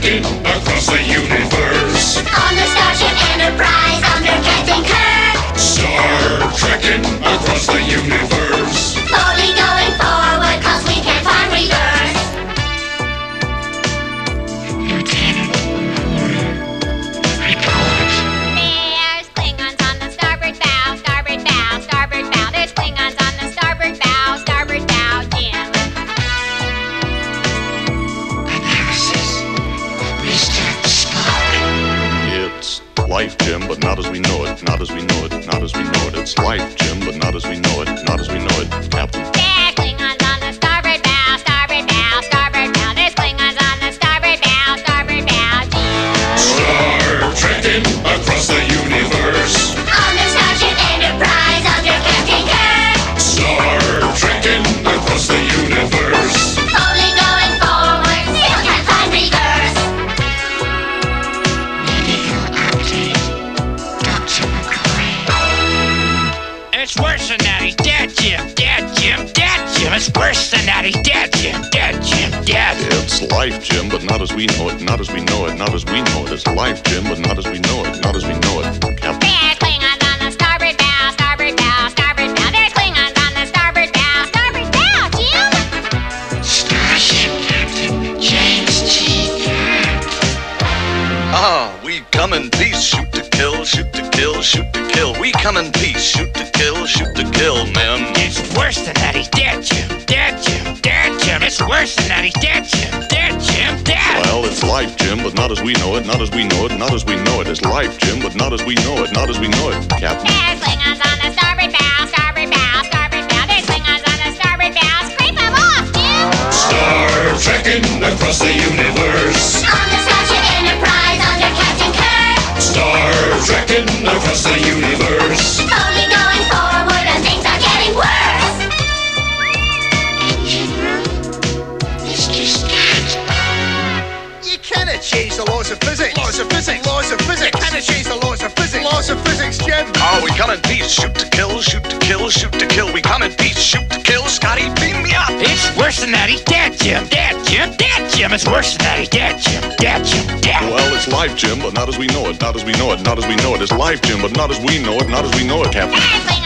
do. Life, Jim, but not as we know it. Not as we know it. Not as we know it. It's life, Jim, but not as we know it. Not as we know it, Captain. Dead, Jim. Dead, Jim. Dead, Jim. It's worse than that. He's dead, Jim. Dead, Jim. Dead. It's life, Jim, but not as we know it. Not as we know it. Not as we know it. It's life, Jim, but not as we know it. Not as we know it. We come in peace, shoot to kill, shoot to kill, shoot to kill. We come in peace, shoot to kill, shoot to kill, man. It's worse than that. He's dead, Jim. Dead, Jim. Dead, Jim. It's worse than that. He's dead, Jim. Dead, Jim. Dead. Well, it's life, Jim, but not as we know it. Not as we know it. Not as we know it. It's life, Jim, but not as we know it. Not as we know it, Captain. There's Klingons on the starboard bow, universe. Only going forward and things are getting worse. Engine room? Mr. Scott. You cannot change the laws of physics. Laws of physics. Laws of physics. You cannot change the laws of physics. Laws of physics, Jim. Ah, we come in peace, shoot to kill, shoot to kill, shoot to kill. We come in peace, shoot to kill. Scotty, beam me up. It's worse than that. He's dead, Jim. Dead, Jim. Dead, Jim. It's worse than that. He's dead, Jim. Dead, Jim. Dead. Well, it's life, Jim, but not as we know it. Not as we know it. Not as we know it. It's life, Jim, but not as we know it. Not as we know it, Captain.